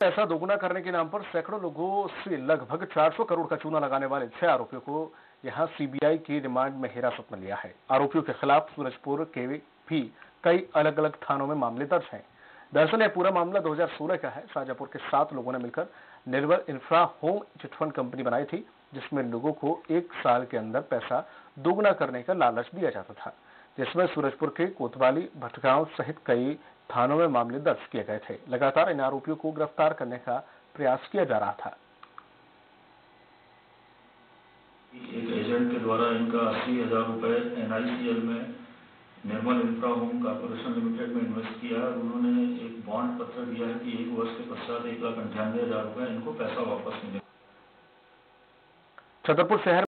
पैसा दोगुना करने के नाम पर सैकड़ों लोगों से लगभग 400 करोड़ का चूना लगाने वाले छह आरोपियों को यहाँ सीबीआई की रिमांड में हिरासत में लिया है। आरोपियों के खिलाफ सूरजपुर के भी कई अलग अलग थानों में मामले दर्ज हैं। दरअसल यह पूरा मामला 2016 का है। शाजापुर के सात लोगों ने मिलकर Nirmal infra home chit fund company बनाई थी, जिसमें लोगों को एक साल के अंदर पैसा दोगुना करने का लालच दिया जाता था जिसमें सूरजपुर के कोतवाली भटगांव सहित कई थानों में मामले दर्ज किए गए थे। लगातार इन आरोपियों को गिरफ़्तार करने का प्रयास किया जा रहा था। एक एजेंट के द्वारा इनका अस्सी हज़ार रुपए एनआईसीएल में Nirmal infra home corporation limited में इन्वेस्ट किया और उन्होंने एक बॉन्ड पत्र दिया है कि एक वर्ष के पश्चात एक लाख अंठानवे हज़ार रुपए इनको पैसा वापस मिले छतरपुर शहर